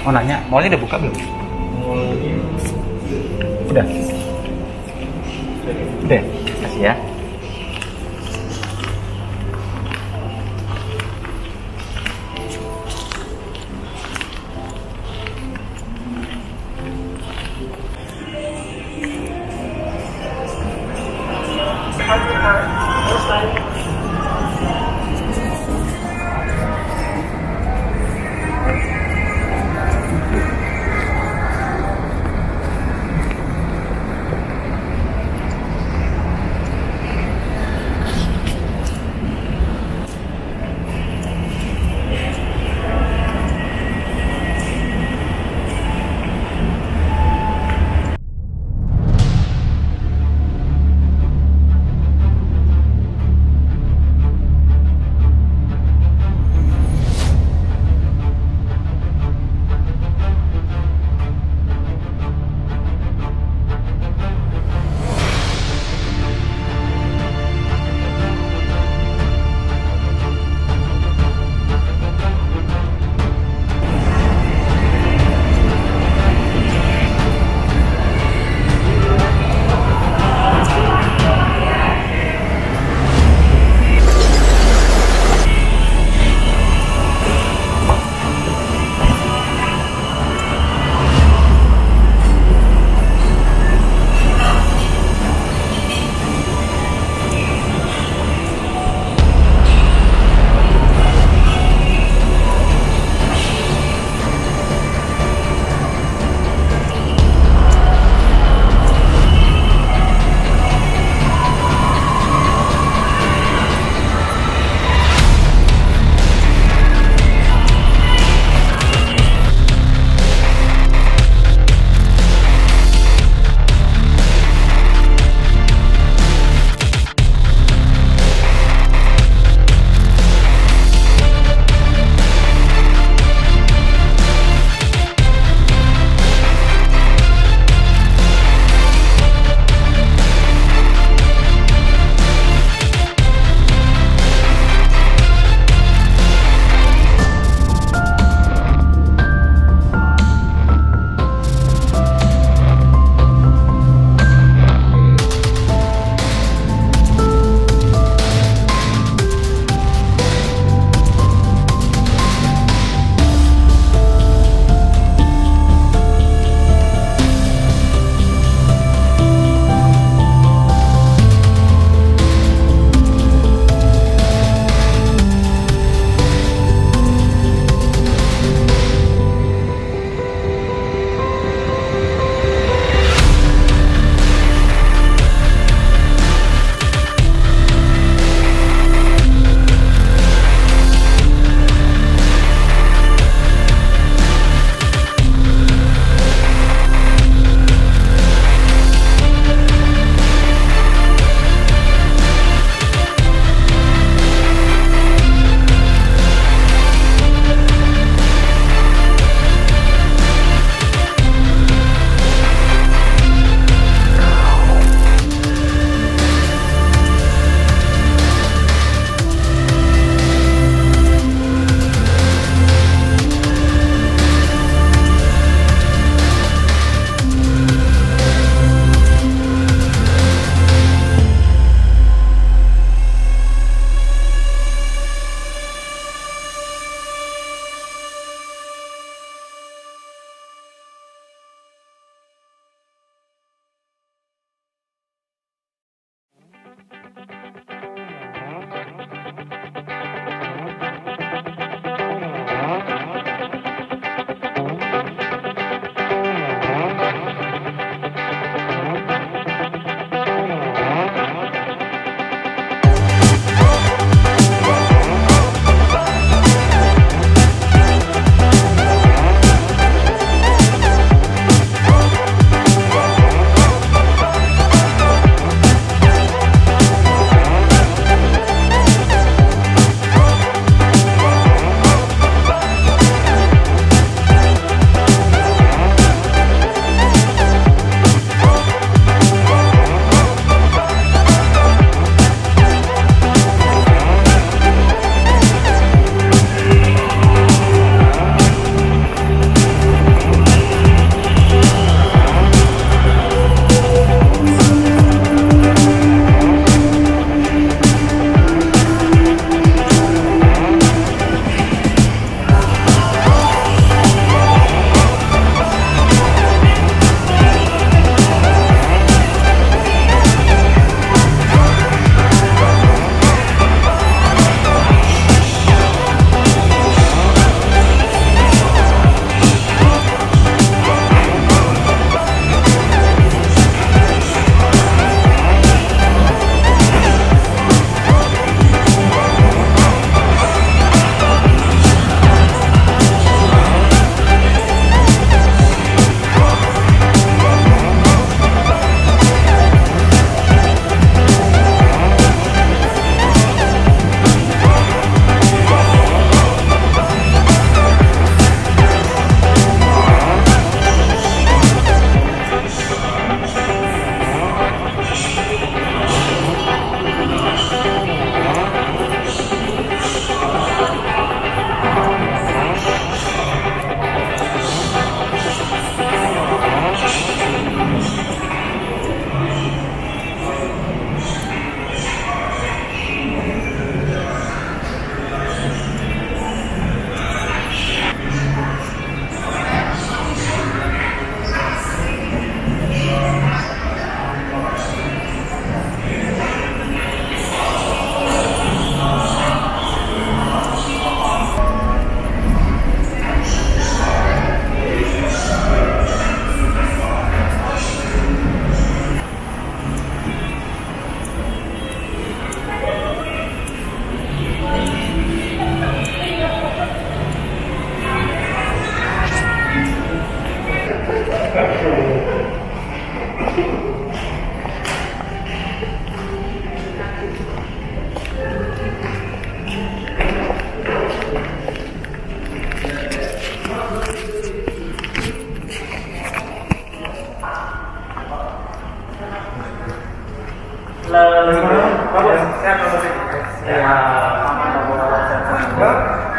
Mau nanya, mallnya udah buka belum? Udah. Udah, kasih ya.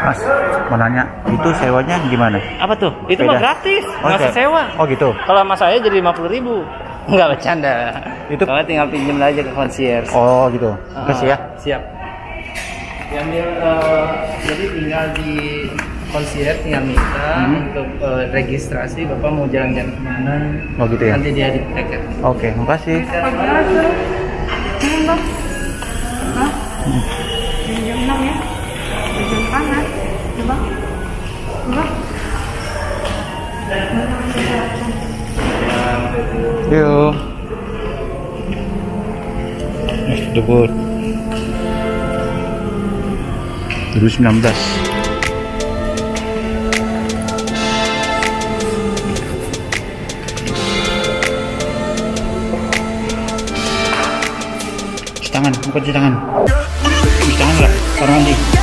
Mas, mau nanya, itu sewanya gimana? Apa tuh? Itu mah gratis, oh, nggak usah sewa. Oh gitu. Kalau mas saya jadi lima puluh ribu. nggak bercanda. Itu kalau tinggal pinjam aja ke concierge. Oh gitu. Makasih ya. Siap. Diambil uh, jadi tinggal di concierge tinggal minta hmm. untuk uh, registrasi Bapak mau jalan-jalan ke mana. Oh gitu ya. Nanti dia di ya. Oke, okay, makasih. Terima kasih jam 6 ya jam panas coba coba. Mas debut. 2019. Tangan, bukan cuci tangan. Cuci tangan lah, orang mandi.